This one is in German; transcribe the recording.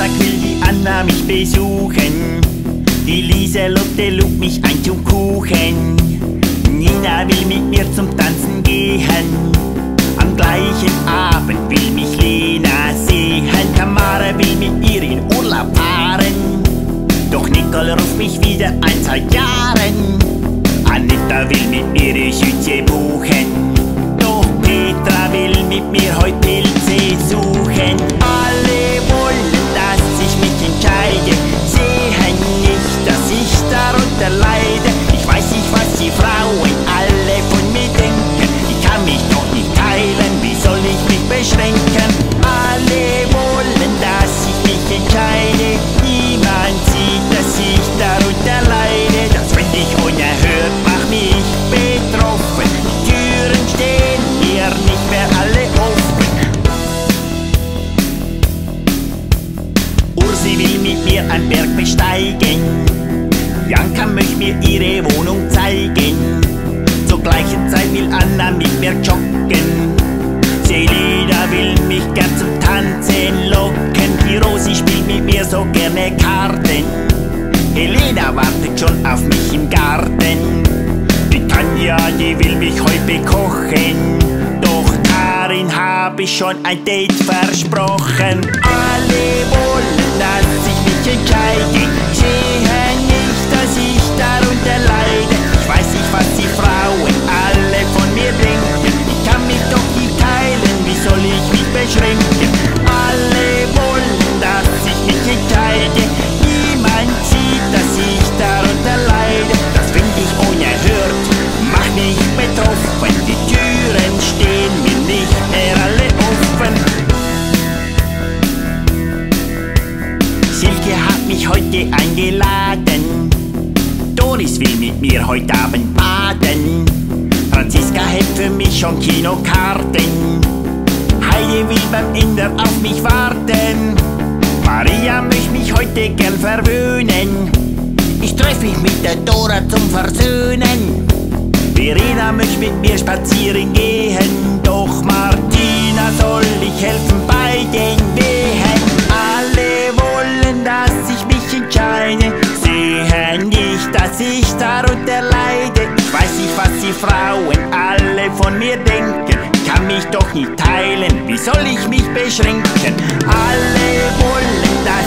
Anna mich besuchen. Die Lieselotte lud mich ein zum Kuchen. Nina will mit mir zum Tanzen gehen. Am gleichen Abend will darunter leide. Ich weiß nicht, was die Frauen alle von mir denken. Ich kann mich doch nicht teilen, wie soll ich mich beschränken? Alle wollen, dass ich mich entscheide. Niemand sieht, dass ich darunter leide. Das finde ich unerhört, mach mich betroffen. Die Türen stehen hier nicht mehr alle offen. Ursi will mit mir einen Berg besteigen. Möchte mir ihre Wohnung zeigen. Zur gleichen Zeit will Anna mit mir joggen. Selina will mich gern zum Tanzen locken. Die Rosi spielt mit mir so gerne Karten. Helena wartet schon auf mich im Garten. Die Tanja, die will mich heute bekochen. Doch Karin hab ich schon ein Date versprochen. Alle Doris will mit mir heute Abend baden. Franziska hält für mich schon Kinokarten. Heidi will beim Inder auf mich warten. Maria möchte mich heute gern verwöhnen. Ich treffe mich mit der Dora zum Versöhnen. Verena möchte mit mir spazieren gehen. Doch Martina soll ich helfen bei den Wehen. Alle wollen, dass ich mich entscheide. Ich darunter leide. Ich weiß nicht, was die Frauen alle von mir denken. Kann mich doch nicht teilen, wie soll ich mich beschränken? Alle wollen, mich